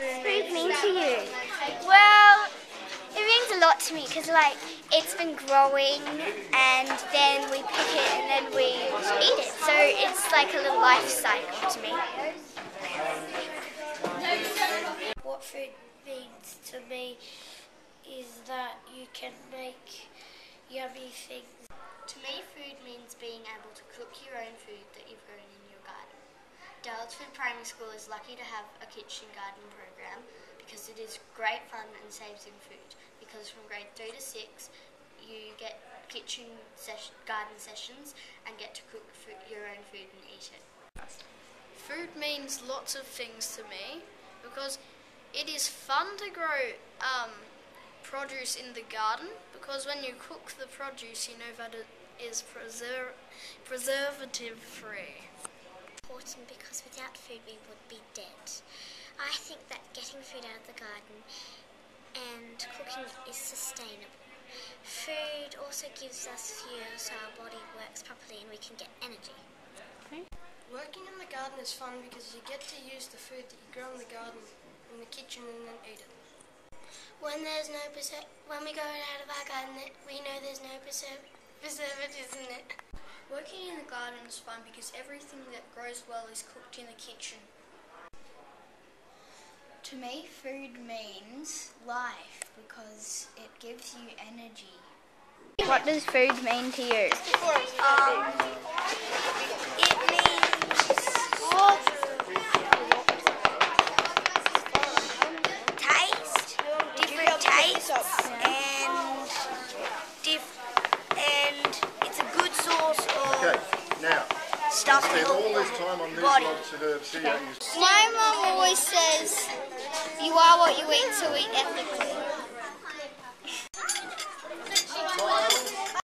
food mean to you? Well, it means a lot to me because like it's been growing and then we pick it and then we eat it. So it's like a little life cycle to me. What food means to me is that you can make yummy things. To me, food means being able to cook your own food that you've grown in your garden. Daylesford Primary School is lucky to have a kitchen garden program because it is great fun and saves in food. Because from grade 3 to 6, you get kitchen garden sessions and get to cook your own food and eat it. Food means lots of things to me because it is fun to grow um, produce in the garden because when you cook the produce, you know that it is preser- preservative free. Important because without food we would be dead. I think that getting food out of the garden and cooking is sustainable. Food also gives us fuel so our body works properly and we can get energy. Working in the garden is fun because you get to use the food that you grow in the garden in the kitchen and then eat it. When there's no preser- when we go out of our garden, we know there's no preser- preservatives in it. Working in the garden is fun because everything that grows well is cooked in the kitchen. To me, food means life because it gives you energy. What does food mean to you? It stuff to spend help all this time on body. herbs My mum always says, "You are what you eat, so eat ethically."